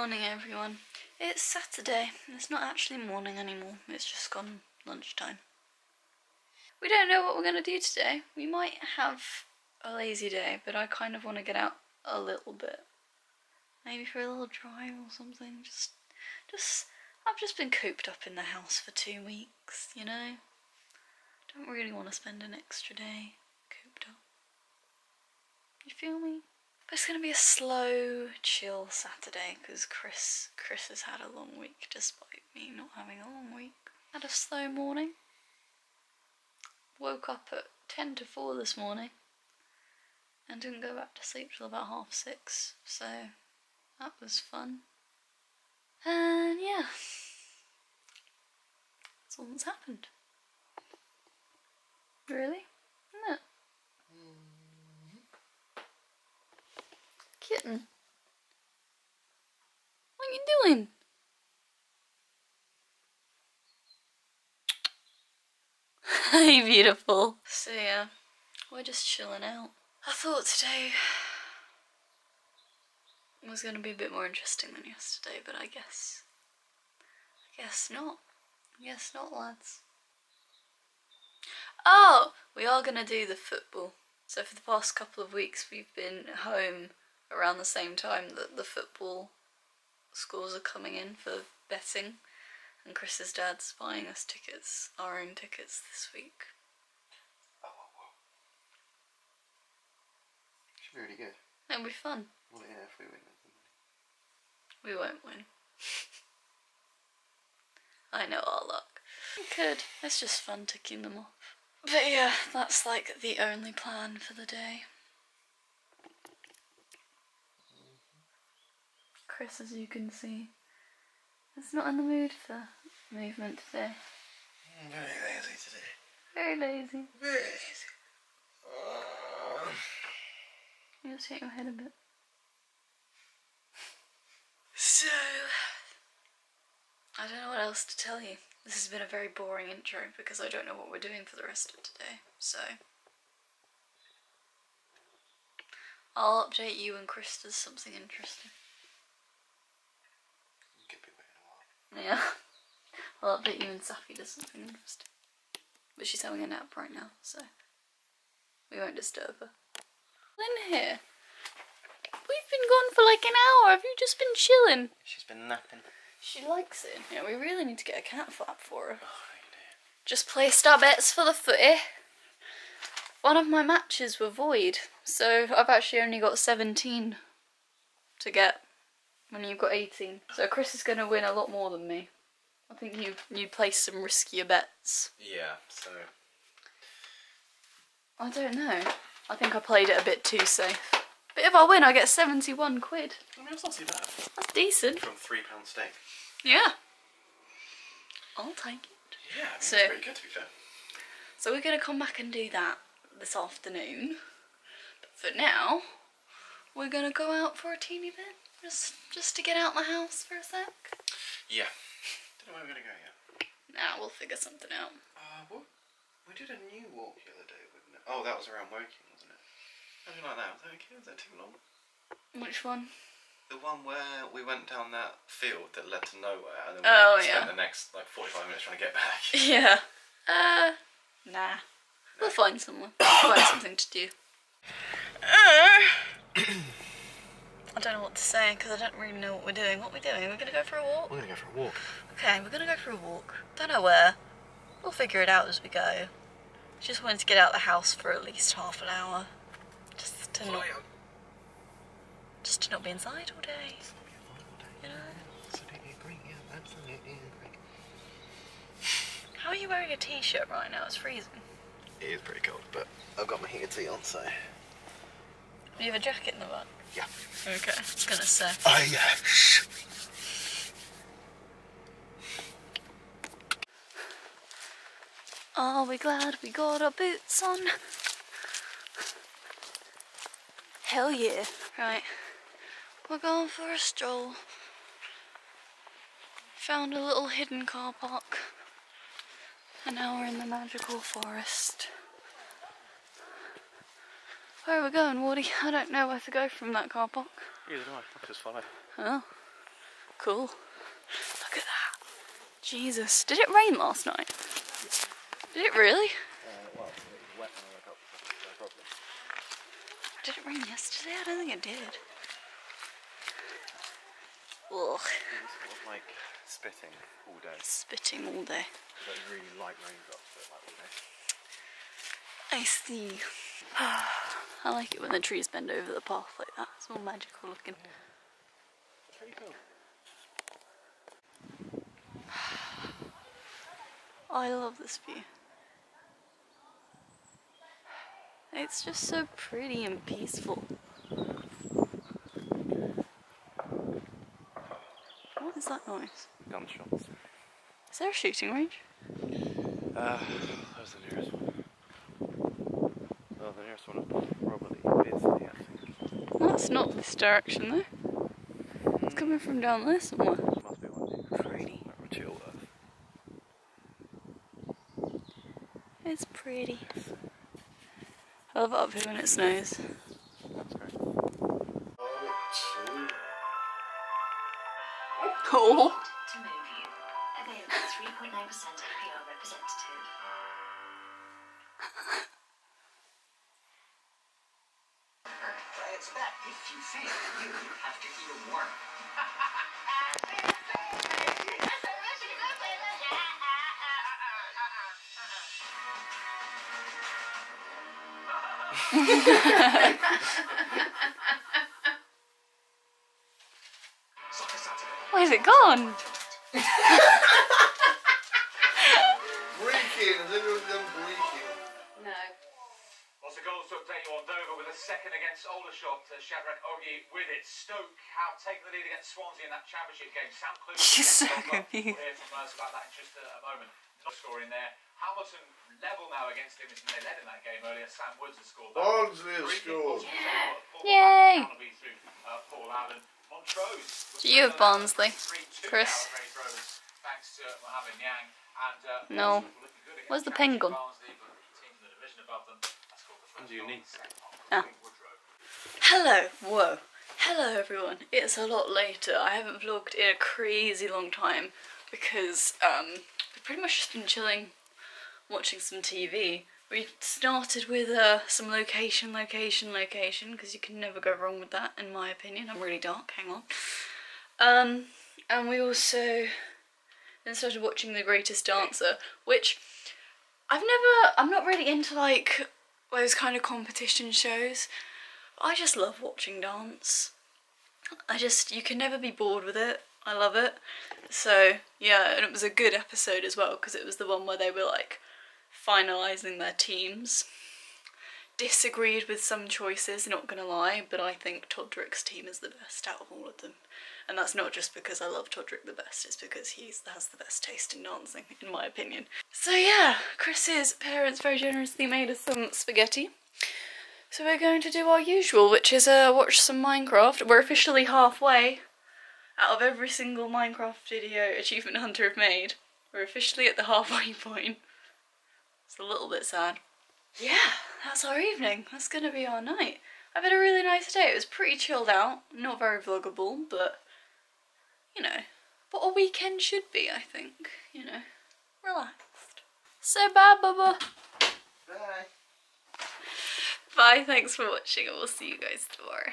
morning, everyone. It's Saturday. It's not actually morning anymore. It's just gone lunchtime. We don't know what we're going to do today. We might have a lazy day, but I kind of want to get out a little bit. Maybe for a little drive or something. Just, just, I've just been cooped up in the house for two weeks, you know? Don't really want to spend an extra day cooped up. You feel me? But it's gonna be a slow, chill Saturday because Chris Chris has had a long week despite me not having a long week. Had a slow morning. Woke up at ten to four this morning and didn't go back to sleep till about half six. So that was fun. And yeah, that's all that's happened. Really? Isn't Kitten. What are you doing? Hey, beautiful. So yeah, we're just chilling out. I thought today was going to be a bit more interesting than yesterday, but I guess, I guess not. I guess not, lads. Oh, we are going to do the football. So for the past couple of weeks, we've been home around the same time that the football scores are coming in for betting. And Chris's dad's buying us tickets, our own tickets this week. Oh, whoa, whoa. Should be really good. It'll be fun. Well, yeah, if we win. We won't win. I know our luck. We could. It's just fun ticking them off. But yeah, that's like the only plan for the day. Chris, as you can see, is not in the mood for movement today. I'm very lazy today. Very lazy. Very lazy. Oh. You just hit your head a bit. So, I don't know what else to tell you. This has been a very boring intro because I don't know what we're doing for the rest of today. So, I'll update you when Chris does something interesting. you could be waiting a while. Yeah. I'll update you when Safi does something interesting. But she's having a nap right now, so we won't disturb her. In here. We've been gone for like an hour. Have you just been chilling? She's been napping. She likes it. Yeah, we really need to get a cat flap for her. Oh. Just placed our bets for the footy. One of my matches were void, so I've actually only got 17 to get when you've got 18. So Chris is going to win a lot more than me. I think you you placed some riskier bets. Yeah, so. I don't know. I think I played it a bit too safe. But if I win, I get 71 quid. I mean, it's not too bad. That's decent. From £3 stake. Yeah. I'll take it. Yeah, I mean, So- it's pretty good to be fair. So we're going to come back and do that this afternoon. But for now, we're going to go out for a teeny bit. Just, just to get out the house for a sec. Yeah. Don't know where we're to go yet. Now we'll figure something out. Uh, what? We did a new walk the other day, wouldn't it? Oh, that was around Woking, wasn't it? Something like that. Was that okay? Was that too long? Which one? The one where we went down that field that led to nowhere, and then we Oh, spent yeah. the next like forty-five minutes trying to get back. Yeah. Uh, nah. We'll find someone. We'll find something to do. I don't know what to say because I don't really know what we're doing. What are we doing? We're gonna go for a walk. We're gonna go for a walk. Okay, we're gonna go for a walk. Don't know where. We'll figure it out as we go. Just wanted to get out of the house for at least half an hour. Just to not, just to not be inside all day. You know? Yeah. How are you wearing a t-shirt right now? It's freezing. It is pretty cold, but I've got my heated tee on, so you have a jacket in the back? Yeah. Okay, it's gonna say. I uh, Are we glad we got our boots on? Hell yeah. Right, we're going for a stroll. Found a little hidden car park. And now we're in the magical forest. Where are we going, Woody? I don't know where to go from that car park. Either do I. I'll just follow. Oh. Cool. Look at that. Jesus. Did it rain last night? Did it really? Uh, well, it was wet when I woke up, so probably. Did it rain yesterday? I don't think it did. Ugh. It was sort of like spitting all day. Spitting all day. But really light raindrops, but like all day. I see. I like it when the trees bend over the path like that. It's all magical looking. I love this view. It's just so pretty and peaceful. What is that noise? Gunshots. Is there a shooting range? Uh, where's the nearest one? Well, the nearest one is probably Bisley, I think. That's not this direction though. It's coming from down there somewhere. Must be one. Pretty. Like It's pretty. I love it up here when it snows. That's. Oh. to move you. Available 3.9% APR representative. It's that if you fail, you have to eat a worm. Where's it gone? Breaking, has anyone done breaking? No. Lots of goals to update you on Dover with a second against Aldershot. Uh, Shadrach Ogie with it. Stoke have taken the lead against Swansea in that championship game. Sam Clue. She's so We'll confused. hear from us about that in just a, a moment. Not scoring there. Hamilton level now against Livingston. They led in that game earlier. Sam Woods has scored. that. Barnsley has scored. Yay. Through uh, Paul Allen. Montrose. Do you have Barnsley, Chris? now at Raith Rovers, Thanks to Mohamed Yang. And, uh, No. Barnsley were looking good against Where's the Championship penguin? Barnsley, the Ah. Hello. Whoa. Hello everyone. It's a lot later. I haven't vlogged in a crazy long time because um we've pretty much just been chilling watching some TV. We started with uh, some location, location, location because you can never go wrong with that in my opinion. I'm really dark, hang on. Um and we also then started watching The Greatest Dancer, which I've never I'm not really into like those kind of competition shows. I just love watching dance. I just, you can never be bored with it. I love it. So, yeah, and it was a good episode as well because it was the one where they were like finalising their teams. Disagreed with some choices, not gonna lie, but I think Todrick's team is the best out of all of them. And that's not just because I love Todrick the best, it's because he has the best taste in dancing, in my opinion. So, yeah, Chris's parents very generously made us some spaghetti. So we're going to do our usual, which is uh, watch some Minecraft. We're officially halfway out of every single Minecraft video Achievement Hunter have made. We're officially at the halfway point. It's a little bit sad. Yeah, that's our evening. That's gonna be our night. I've had a really nice day. It was pretty chilled out. Not very vloggable, but you know, what a weekend should be, I think. You know, relaxed. So bye, Bubba. Bye. Bye, thanks for watching, and we'll see you guys tomorrow.